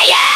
fire!